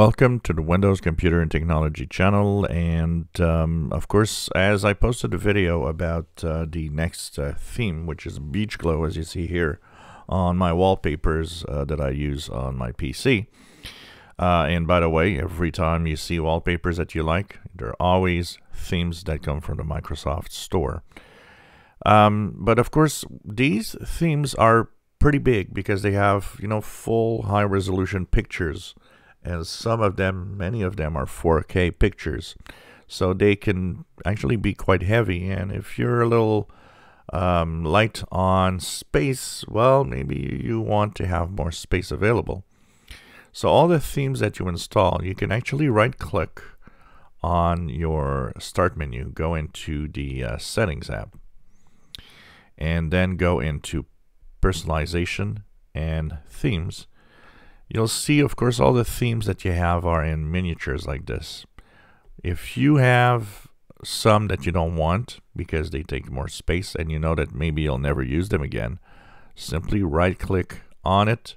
Welcome to the Windows Computer and Technology channel and um, of course as I posted a video about uh, the next uh, theme which is Beach Glow as you see here on my wallpapers uh, that I use on my PC. Uh, and by the way, every time you see wallpapers that you like, they're always themes that come from the Microsoft Store. Um, but of course, these themes are pretty big because they have, you know, full high resolution pictures. And some of them, many of them are 4K pictures. So they can actually be quite heavy. And if you're a little um, light on space, well, maybe you want to have more space available. So all the themes that you install, you can actually right click on your start menu, go into the uh, settings app, and then go into personalization and themes. You'll see, of course, all the themes that you have are in miniatures like this. If you have some that you don't want because they take more space and you know that maybe you'll never use them again, simply right click on it,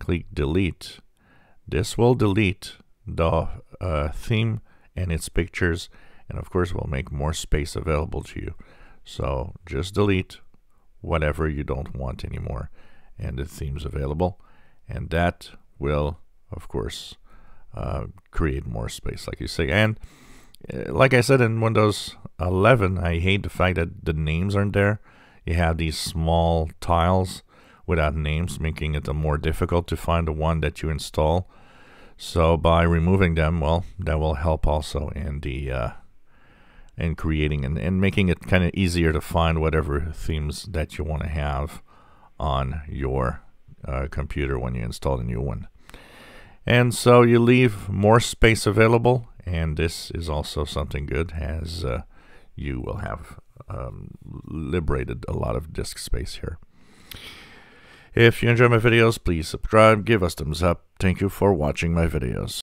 click delete, this will delete the uh, theme and its pictures and of course will make more space available to you. So just delete whatever you don't want anymore and the theme's available and that will of course uh, create more space like you say. And uh, like I said in Windows 11 I hate the fact that the names aren't there. You have these small tiles without names making it more difficult to find the one that you install. So by removing them, well, that will help also in the uh, in creating and, and making it kind of easier to find whatever themes that you want to have on your uh, computer when you install a new one. And so you leave more space available, and this is also something good as uh, you will have um, liberated a lot of disk space here. If you enjoy my videos, please subscribe, give us thumbs up. Thank you for watching my videos.